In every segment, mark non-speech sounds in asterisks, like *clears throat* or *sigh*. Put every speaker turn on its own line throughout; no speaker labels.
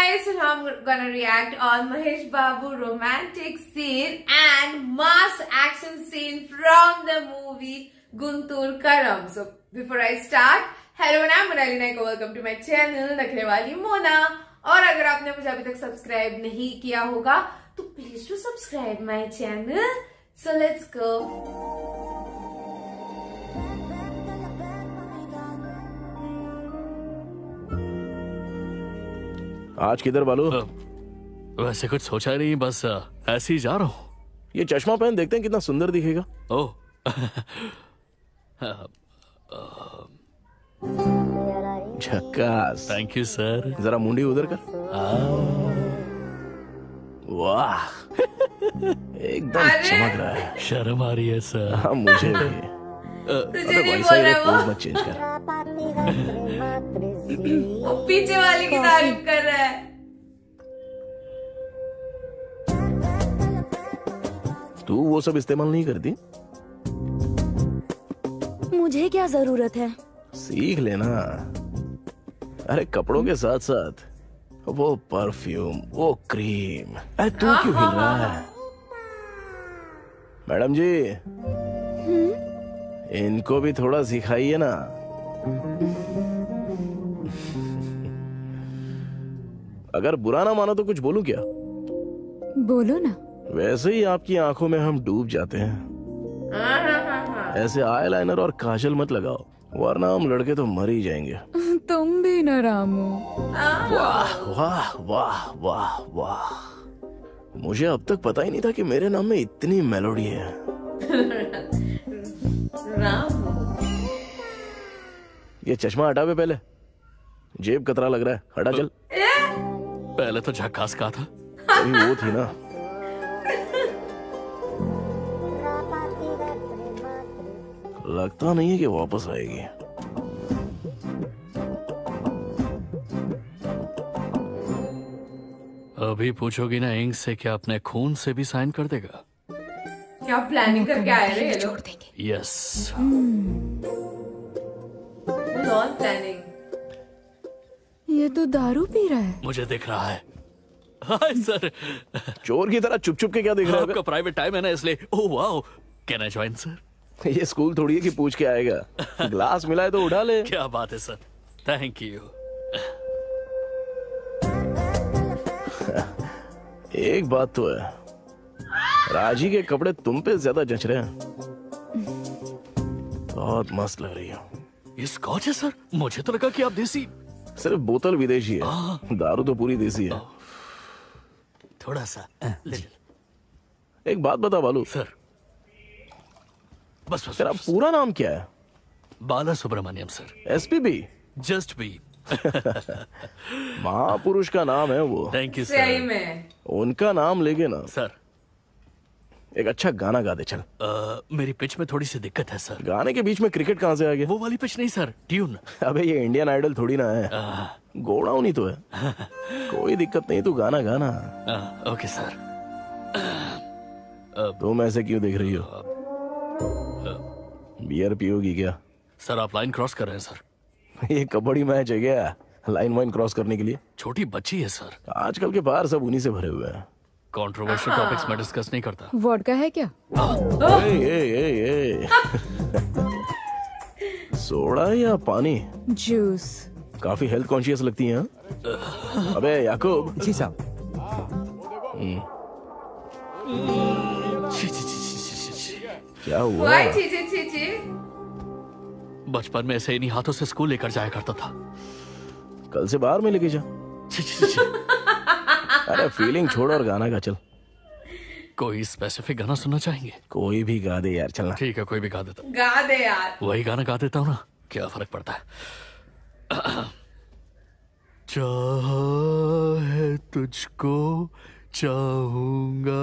guys, so now I'm gonna react on Mahesh Babu romantic scene and mass action scene from the movie Guntur Karam. So before I start, hello and I'm Monali Naik. Welcome to my channel नखरे वाली मोना और अगर आपने मुझे अभी तक subscribe नहीं किया होगा तो please to subscribe my channel so let's go
आज किधर बालू?
वैसे कुछ सोचा नहीं बस ऐसे ही जा रहा हूँ।
ये चश्मा पहन देखते हैं कितना सुंदर दिखेगा।
ओह *laughs*
झक्कास।
थैंक यू सर
जरा मुंडी उधर कर। वाह। *laughs* एकदम चमक रहा है।
शर्म आ रही है सर
हाँ मुझे भी। चेंज कर।
पीछे वाले की तारीफ़ कर रहा है।
तू वो सब इस्तेमाल नहीं करती?
मुझे क्या ज़रूरत है?
सीख लेना। अरे कपड़ों के साथ साथ वो परफ्यूम वो क्रीम। अरे तू क्यों हिल रहा है? मैडम जी इनको भी थोड़ा सिखाइए ना। अगर बुरा ना मानो तो कुछ बोलूँ क्या?
बोलो ना।
वैसे ही आपकी आँखों में हम डूब जाते हैं।
हाँ, हाँ, हाँ, हाँ।
ऐसे आईलाइनर और काजल मत लगाओ वरना हम लड़के तो मर ही जाएँगे।
तुम भी न रामू।
वाह वाह वाह वाह वाह। मुझे अब तक पता ही नहीं था कि मेरे नाम में इतनी मेलोडी है।
राम।
ये चश्मा हटा बे पहले। जेब कतरा लग रहा है। हटा चल।
पहले तो झक्कास कहा था।
अभी वो थी ना। लगता नहीं है कि वापस आएगी।
अभी पूछोगी ना इंक से क्या अपने खून से भी साइन कर देगा?
क्या प्लानिंग करके आए रे ये लोग।
यस
नॉन प्लानिंग
ये तो दारू पी रहा है।
मुझे दिख रहा है। Hi sir.
चोर की तरह चुप चुप के क्या देख रहा
आपका प्राइवेट टाइम है ना इसलिए। ओह wow can I join sir
ये स्कूल थोड़ी है कि पूछ के आएगा। ग्लास मिला है तो उठा ले।
क्या बात है सर थैंक यू
एक बात तो है। राज़ी के कपड़े तुम पे ज़्यादा जच रहे हैं। बहुत मस्त लग रही हो।
ये स्कॉच है सर मुझे तो लगा कि आप देसी।
सिर्फ़ बोतल विदेशी है। दारू तो पूरी देसी है।
थोड़ा सा.
एक बात बता बालू।
सर बस बस,
तेरा पूरा नाम क्या है?
Bala Subramaniam sir
SPB
just B
महापुरुष का नाम है वो।
थैंक यू सर
उनका नाम लेके ना।
सर
एक अच्छा गाना गा दे चल।
अ, मेरी पिच में थोड़ी सी दिक्कत है सर।
गाने के बीच में क्रिकेट कहाँ से आ गया?
वो वाली पिच नहीं सर ट्यून।
अबे ये इंडियन आइडल थोड़ी ना है। घोड़ा नहीं तो है। *laughs* कोई दिक्कत नहीं तू गाना गाना आ,
ओके सर।
तुम ऐसे क्यों देख रही हो? बियर पियोगी क्या?
सर आप लाइन क्रॉस कर रहे हैं सर। *laughs*
ये कबड्डी मैच है क्या? लाइन वाइन क्रॉस करने के लिए?
छोटी बच्ची है सर।
आजकल के बाहर सब उन्हीं से भरे हुए हैं।
कंट्रोवर्शियल टॉपिक्स में डिस्कस नहीं करता।
वोडका है क्या?
ए, ए, ए, ए। सोडा या पानी?
जूस
काफ़ी हेल्थ कॉन्शियस लगती हैं हाँ? अबे याकूब।
जी साहब।
छी, छी, छी, छी, छी, छी, छी।
क्या हुआ?
वाई छी छी छी छी?
बचपन में ऐसे इन्हीं हाथों से स्कूल लेकर जाया करता था।
कल से बाहर में लेके जा।
छी, छी, छी, छी। *laughs*
अरे फीलिंग छोड़ और गाना गा चल।
कोई स्पेसिफिक गाना सुनना चाहेंगे?
कोई भी गा दे यार चलना।
ठीक है कोई भी गा देता हूँ।
गा दे यार।
वही गाना गा देता हूँ ना क्या फ़र्क पड़ता है? *clears throat* चाहा है तुझको चाहूँगा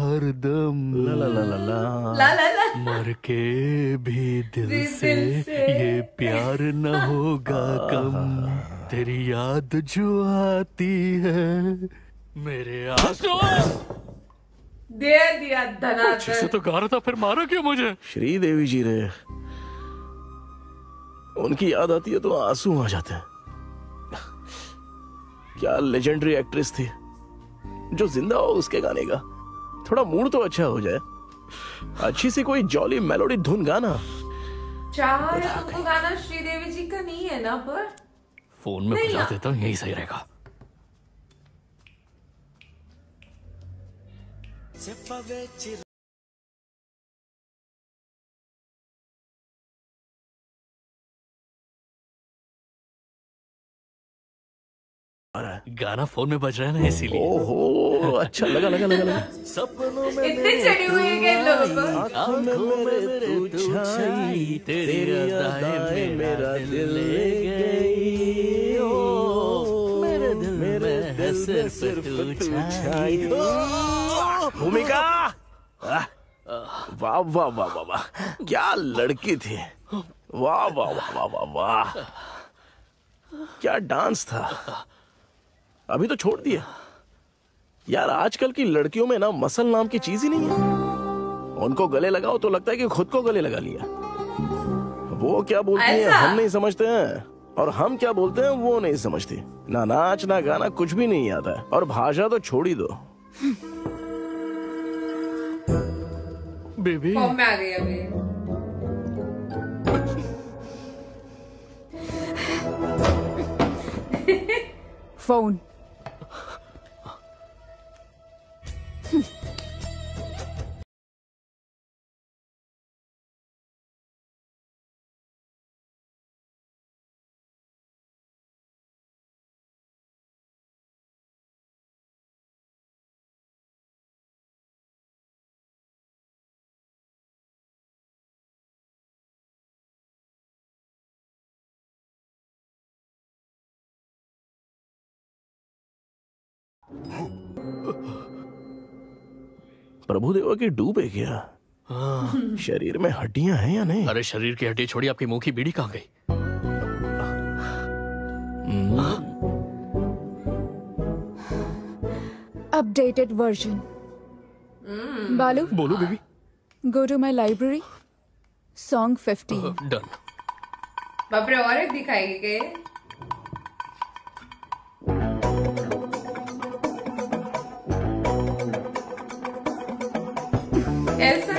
हरदम
ला ला ला ला ला।
ला ला ला।
मर के भी दिल
दिल
से
से।
ये प्यार न होगा *laughs* कम। तेरी याद जो आती है मेरे आँसू
दे दिया धनाधन
से तो गा रहा था फिर मारो क्यों मुझे?
श्री देवी जी रे उनकी याद आती है तो आँसू आ जाते हैं। क्या लेजेंडरी एक्ट्रेस थी? जो ज़िंदा हो उसके गाने का। थोड़ा मूड तो अच्छा हो जाए। अच्छी सी कोई जॉली मेलोडी धुन गाना।
चाह है तुमको गाना श्रीदेवी जी का नहीं है ना पर?
फ़ोन में
नहीं
देता हूँ यही सही रहेगा। गाना फ़ोन में बज रहा है ना इसीलिए।
ओहो अच्छा लगा लगा लगा लगा।
सपनों में
इतने चढ़ी हुई है लोगों। को
आँखों में मेरे तू छाई तेरी अदाएँ मेरा दिल ले गई। ओ, मेरे दिल में है सिर्फ़ तू छाई।
भूमिका? वाह वाह वाह वाह वाह। क्या लड़की थी। वाह वाह वाह वाह वाह वाह। क्या डांस था। अभी तो छोड़ दिया यार आजकल की लड़कियों में ना मसल नाम की चीज़ ही नहीं है। उनको गले लगाओ तो लगता है कि खुद को गले लगा लिया। वो क्या बोलती हैं? हम नहीं समझते हैं। और हम क्या बोलते हैं वो नहीं समझती। ना नाच ना गाना कुछ भी नहीं आता। है और भाषा तो छोड़ ही दो।
बेबी
फॉर्म में आ गई अभी
फ़ोन
प्रभुदेवा की डूब है क्या? शरीर में हड्डियाँ हैं या नहीं?
अरे शरीर की हड्डी छोड़ी आपकी मुँह की बीड़ी कहाँ गई?
Updated version Balu?
बोलो baby.
Go to my library song fifteen
done
बाप रे और एक दिखाएगी के ऐसा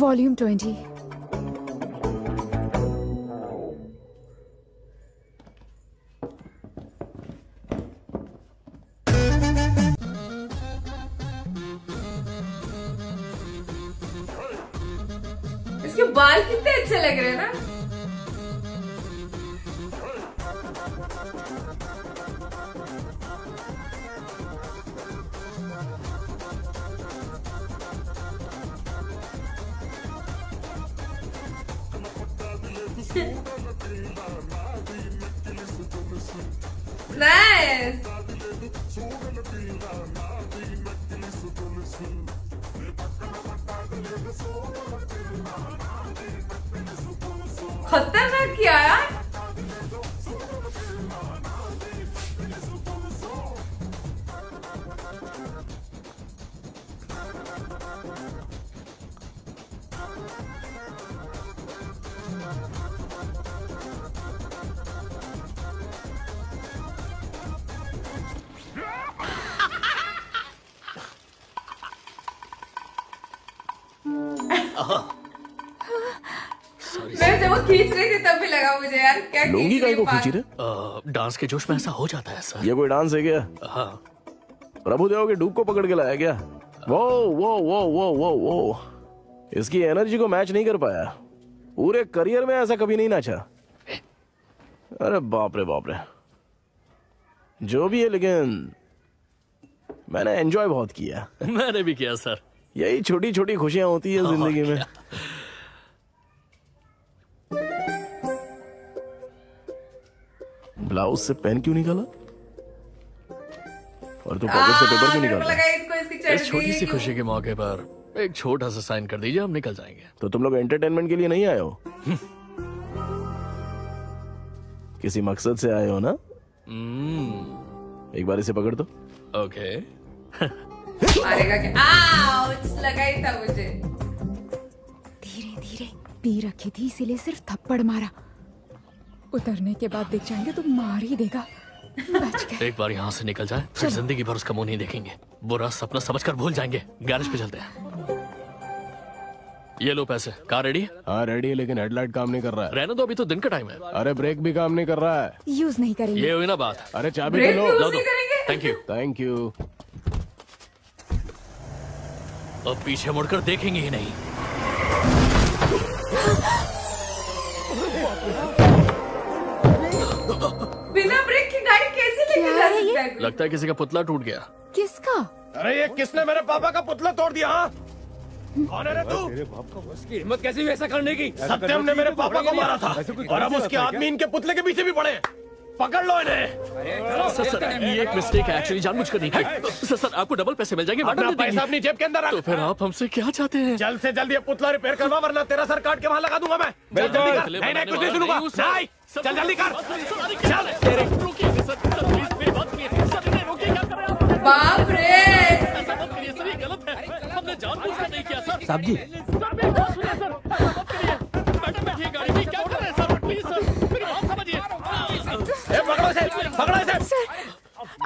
वॉल्यूम ट्वेंटी
nice. खींच रही थी तब भी लगा मुझे यार क्या
लुंगी
खींच
को खींची रे।
अ, डांस के जोश में ऐसा हो जाता है सर।
ये कोई डांस है क्या?
हाँ।
प्रभुदेवा के डूब को पकड़ के लाया क्या? वो वो वो वो वो वो। इसकी एनर्जी को मैच नहीं कर पाया। पूरे करियर में ऐसा कभी नहीं नाचा। अरे बाप रे बाप रे। जो भी है लेकिन मैंने एंजॉय बहुत किया।
मैंने भी किया सर।
यही छोटी छोटी खुशियाँ होती है ज़िंदगी में। ब्लाउज से पेन क्यों निकाला? और तू पॉकेट से पेपर क्यों निकाला?
इसको
इस छोटी सी खुशी के मौके पर एक छोटा सा साइन कर दीजिए हम निकल जाएँगे।
तो तुम लोग एंटरटेनमेंट के लिए नहीं आए हो? किसी मकसद से आए हो ना?
हम्म,
एक बार इसे पकड़ दो।
ओके *laughs*
मारेगा क्या? आउच लगा ही था मुझे।
धीरे धीरे पी रखी थी इसीलिए सिर्फ़ थप्पड़ मारा। उतरने के बाद दिख जाएँगे तो मार ही देगा। बच
एक बार यहाँ से निकल जाए फिर ज़िंदगी भर उसका मुँह नहीं देखेंगे। बुरा सपना समझकर भूल जाएँगे। गैरेज पे चलते हैं। ये लो पैसे। कार रेडी है
हाँ रेडी है लेकिन हेडलाइट काम नहीं कर रहा है।
रहने दो अभी तो दिन का टाइम है।
अरे ब्रेक भी काम नहीं कर रहा है।
यूज़ नहीं करेंगे।
ये हुई ना बात।
अरे चाबी तो
भी
लो
यूज़ नहीं करेंगे।
थैंक यू
थैंक यू
अब पीछे मुड़कर देखेंगे ही नहीं। *laughs*
बिना ब्रेक की गाड़ी कैसे लेके जा सकता है
लगता है किसी का पुतला टूट गया।
किसका?
अरे ये किसने मेरे पापा का पुतला तोड़ दिया हाँ? कौन है तू?
उसकी हिम्मत कैसी हुई ऐसा करने की?
सत्यम ने मेरे पापा को मारा था और अब उसके आदमी इनके पुतले के पीछे भी पड़े हैं। पकड़ लो इन्हें।
सर सर ये एक मिस्टेक है एक्चुअली जानबूझकर नहीं। की सर सर आपको डबल पैसे मिल जाएँगे
अपना। पैसा अपनी जेब के अंदर
तो फिर आप हमसे क्या चाहते हैं?
जल्द से जल्द ये पुतला रिपेयर करवा वरना तेरा सर काट के वहाँ लगा दूँगा मैं। जल्दी कर। नहीं नहीं कुछ नहीं सुनूँगा।
नहीं
चल जल्दी कर।
चल।
चल
रुकिए सर सर प्लीज़ मेरी बात सुनिए सर नहीं रुकिए क्या कर रहे हैं?
बाप रे!
गलत है। हमने जानबूझकर नहीं किया सर।
साहब जी।
सर मेरी बात सुनिए सर। मैडम बैठिए गाड़ी में क्या कर रहे हैं? सर प्लीज़ सर मेरी बात समझिए
ए, पकड़ो इसे पकड़ो इसे।
सर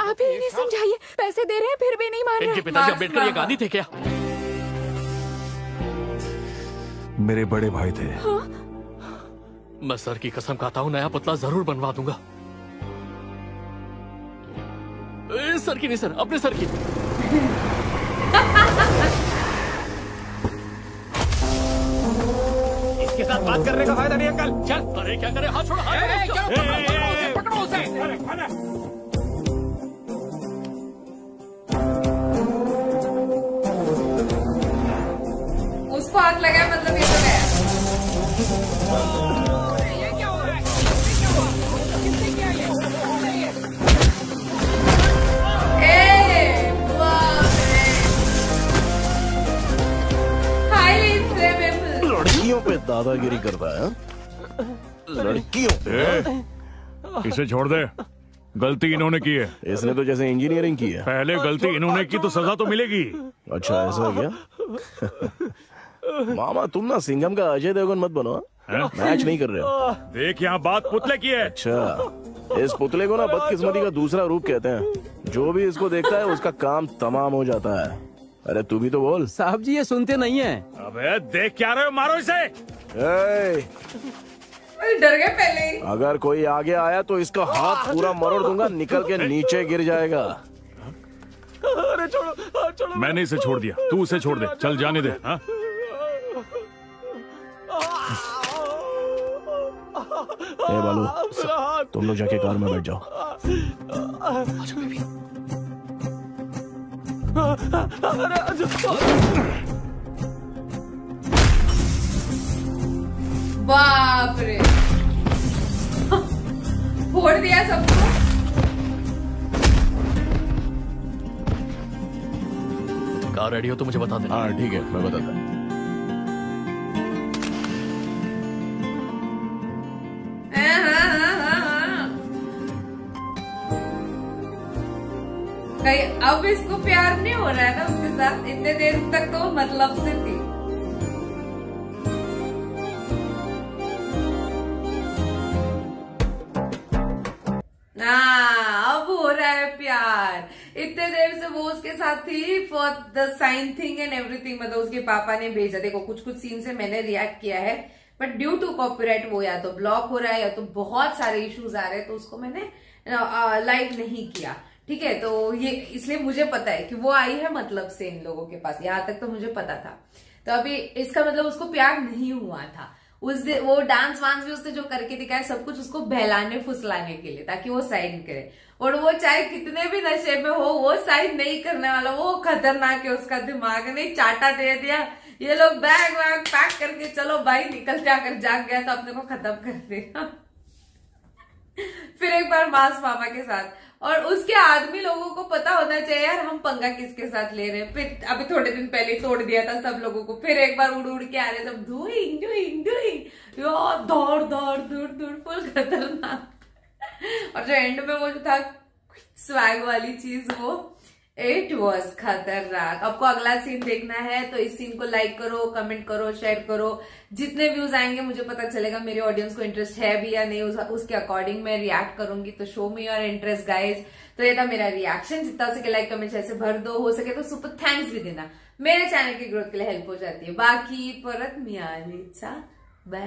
आप ही इन्हें समझाइए। पैसे दे रहे हैं फिर भी नहीं मान
इनके
रहे
पिताजी अंबेडकर ये गांधी थे क्या?
मेरे बड़े भाई थे।
मैं सर की कसम खाता हूँ नया पुतला ज़रूर बनवा दूँगा। ए, सर की नहीं सर अपने सर की।
इसके साथ बात करने का फ़ायदा नहीं अंकल। चल
अरे क्या करे? हाथ छोड़ो हाथ
उसको हाथ लगाया मतलब ये तो गया inflammable.
लड़कियों पे दादागिरी करता है लड़कियों पे?
इसे छोड़ दे। गलती इन्होंने की है।
इसने तो जैसे इंजीनियरिंग की है।
पहले गलती इन्होंने की तो सजा तो मिलेगी।
अच्छा ऐसा क्या मामा तुम ना सिंघम का अजय देवगन मत बनो मैच नहीं कर रहे हो।
देख यहाँ बात पुतले की है।
अच्छा इस पुतले को ना बदकिस्मती का दूसरा रूप कहते हैं। जो भी इसको देखता है उसका काम तमाम हो जाता है। अरे तू भी तो बोल।
साहब जी ये सुनते नहीं है।
अबे देख क्या रहे हो मारो इसे।
डर गए पहले ही।
अगर कोई आगे आया तो इसका हाथ पूरा मरोड़ दूँगा निकल के नीचे गिर जाएगा।
अरे छोड़ो छोड़ो।
मैंने इसे छोड़ दिया। तू उसे छोड़ दे। चल जाने दे हाँ?
ए बालू तुम लोग जाके कार में बैठ जाओ।
बाप रे फोड़ दिया सबको।
कार रेडी हो तो मुझे बता देना
हाँ ठीक है मैं बताता हूँ
हाँ, हाँ, हाँ। कहीं अब इसको प्यार नहीं हो रहा है ना उसके साथ? इतने देर तक तो मतलब से थी। प्यार। इतने देर से वो उसके साथ थी for the sign thing and everything मतलब उसके पापा ने भेजा। देखो कुछ कुछ सीन से मैंने रिएक्ट किया है बट ड्यू टू कॉपीराइट वो या तो ब्लॉक हो रहा है या तो बहुत सारे इश्यूज़ आ रहे हैं तो उसको मैंने लाइव नहीं किया। ठीक है तो ये इसलिए मुझे पता है कि वो आई है मतलब से इन लोगों के पास। यहाँ तक तो मुझे पता था। तो अभी इसका मतलब उसको प्यार नहीं हुआ था। उस वो डांस वांस भी उसने जो करके दिखाया, सब कुछ उसको बहलाने, फुसलाने के लिए, ताकि वो साइन करे। और वो चाहे कितने भी नशे में हो, वो साइन नहीं करने वाला, वो खतरनाक है उसका दिमाग। नहीं, चाटा दे दिया, ये लोग बैग वैग पैक करके, चलो भाई, निकल जाकर जाग गया तो अपने को खत्म कर देगा *laughs* फिर एक बार मास मामा के साथ और उसके आदमी लोगों को पता होना चाहिए, यार, हम पंगा किसके साथ ले रहे हैं? फिर अभी थोड़े दिन पहले तोड़ दिया था सब लोगों को। फिर एक बार उड़ उड़ के आ रहे सब धुईंग धुईंग धुईंग यो दौड़ दौड़ दूर दूर फुल खतरनाक। और जो एंड में वो जो था स्वैग वाली चीज़ वो इट वॉज़ खतरनाक। आपको अगला सीन देखना है तो इस सीन को लाइक करो कमेंट करो शेयर करो। जितने व्यूज़ आएँगे मुझे पता चलेगा मेरे ऑडियंस को इंटरेस्ट है भी या नहीं उस, उसके अकॉर्डिंग मैं रिएक्ट करूँगी। तो show me your interest guys तो ये था मेरा रिएक्शन जितना हो सके लाइक कमेंट ऐसे भर दो। हो सके तो सुपर थैंक्स भी देना। मेरे चैनल की ग्रोथ के लिए हेल्प हो जाती है। बाकी परत मियालीचा बाय